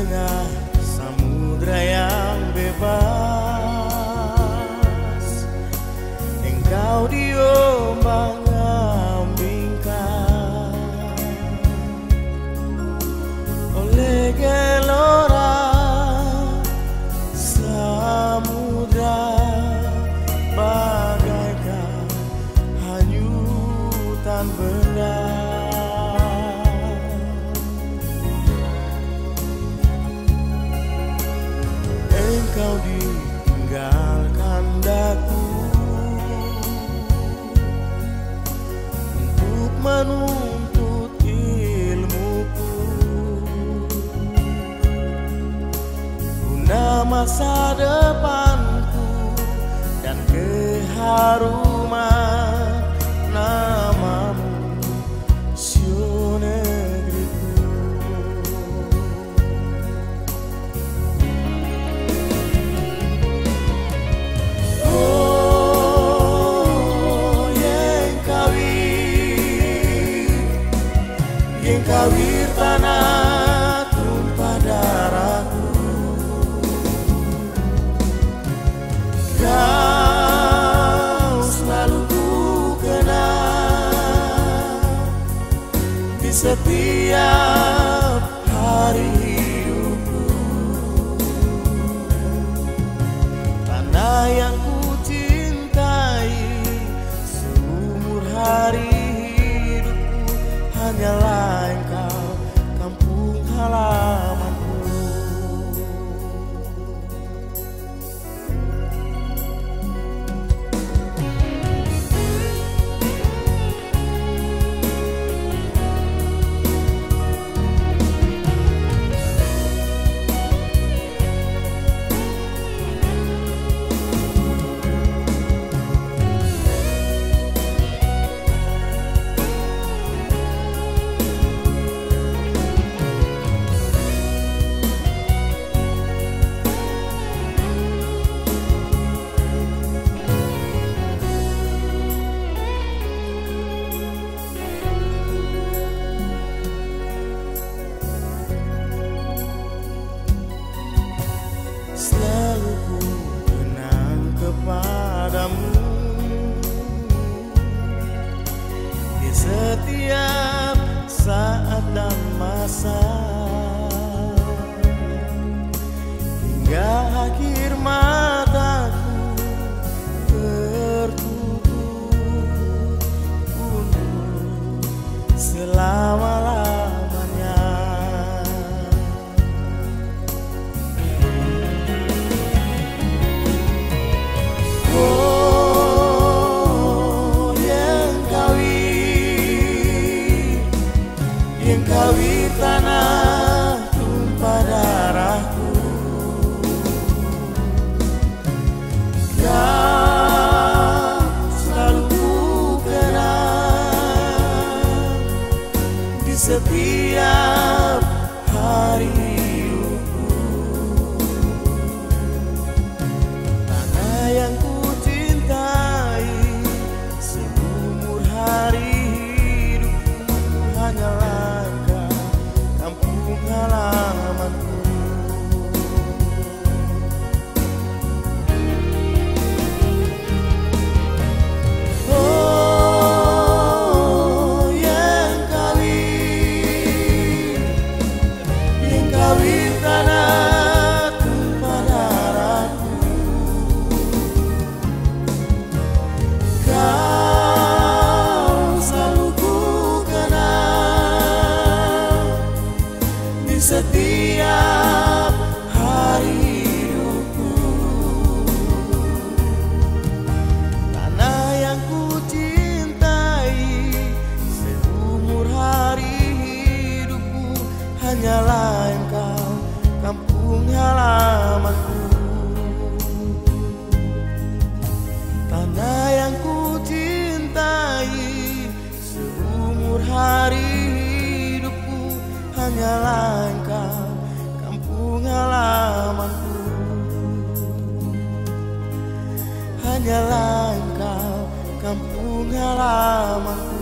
when I menuntut ilmuku. Guna masa depanku dan keharusan hari tanah yang ku setiap saat dan masa hingga setiap hari hanyalah engkau kampung halamanku hanya langkah kampung halamanku